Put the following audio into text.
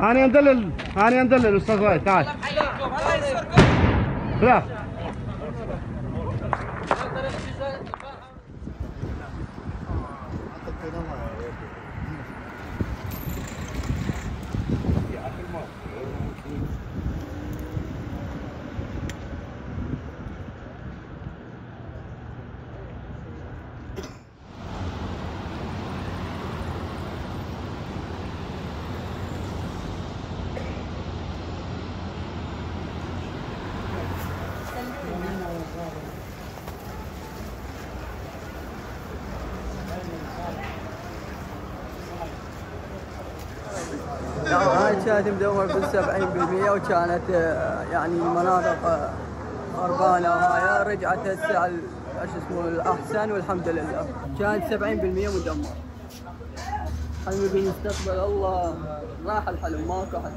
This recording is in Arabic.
أنا أندلل أنا أندلل أستاذ وائل تعال. لا هاي كانت مدور بال 70% وكانت آه، يعني المناطق آه، خربانه وهاي. رجعت هسه إيش اسمه الأحسن والحمد لله. كانت 70% مدمر حلمي بالمستقبل. الله راح الحلم ماكو حل